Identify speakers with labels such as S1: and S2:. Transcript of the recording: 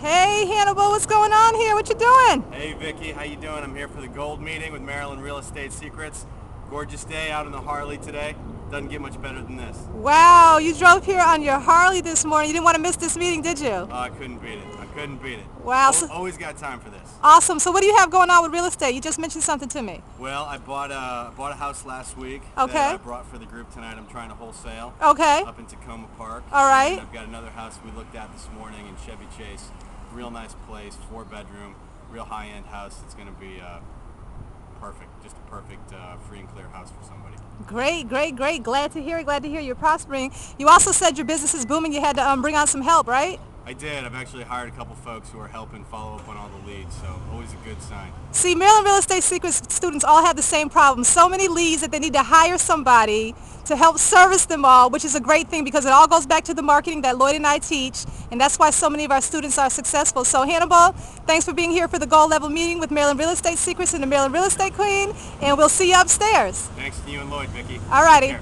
S1: Hey, Hannibal, what's going on here? What you doing?
S2: Hey, Vicki, how you doing? I'm here for the gold meeting with Maryland Real Estate Secrets. Gorgeous day out on the Harley today. Doesn't get much better than this.
S1: Wow, you drove here on your Harley this morning. You didn't want to miss this meeting, did you?
S2: Oh, I couldn't beat it. I couldn't beat it.
S1: Wow, so-
S2: always got time for this.
S1: Awesome. So what do you have going on with real estate? You just mentioned something to me.
S2: Well, I bought a bought a house last week
S1: Okay.
S2: that I brought for the group tonight. I'm trying to wholesale
S1: Okay.
S2: up in Takoma Park.
S1: All right.
S2: And I've got another house we looked at this morning in Chevy Chase. Real nice place, four bedroom, real high end house. It's going to be uh, perfect, just a perfect uh, free and clear house for somebody.
S1: Great, great, great. Glad to hear it. Glad to hear you're prospering. You also said your business is booming. You had to um, bring on some help, right?
S2: I did. I've actually hired a couple folks who are helping follow up on all the leads, so always a good sign.
S1: See, Maryland Real Estate Secrets students all have the same problem. So many leads that they need to hire somebody to help service them all, which is a great thing because it all goes back to the marketing that Lloyd and I teach, and that's why so many of our students are successful. So Hannibal, thanks for being here for the gold level meeting with Maryland Real Estate Secrets and the Maryland Real Estate Queen, and we'll see you upstairs.
S2: Thanks to you and Lloyd, Vicki.
S1: All righty.